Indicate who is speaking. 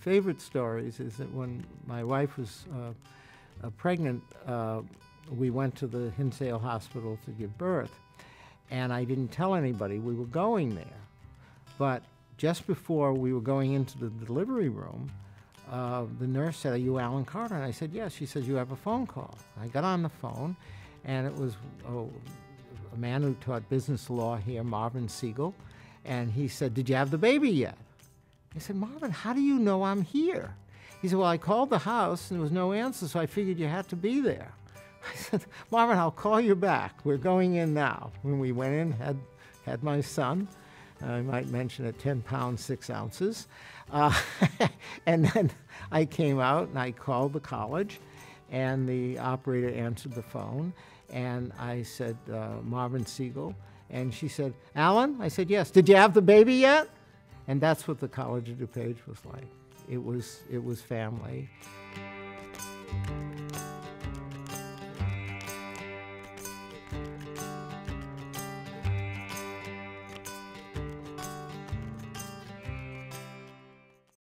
Speaker 1: favorite stories is that when my wife was uh, uh, pregnant, uh, we went to the Hinsdale Hospital to give birth, and I didn't tell anybody we were going there. But just before we were going into the delivery room, uh, the nurse said, Are you Allan Carter? And I said, Yes. She says, You have a phone call. I got on the phone, and it was oh, a man who taught business law here, Marvin Siegel, and he said, Did you have the baby yet? I said, Marvin, how do you know I'm here? He said, Well, I called the house and there was no answer, so I figured you had to be there. I said, Marvin, I'll call you back. We're going in now. When we went in, had, had my son. I might mention at 10 pounds, 6 ounces. Uh, and then I came out and I called the college, and the operator answered the phone. And I said, uh, Marvin Siegel. And she said, Allan? I said, Yes. Did you have the baby yet? And that's what the College of DuPage was like. It was, it was family.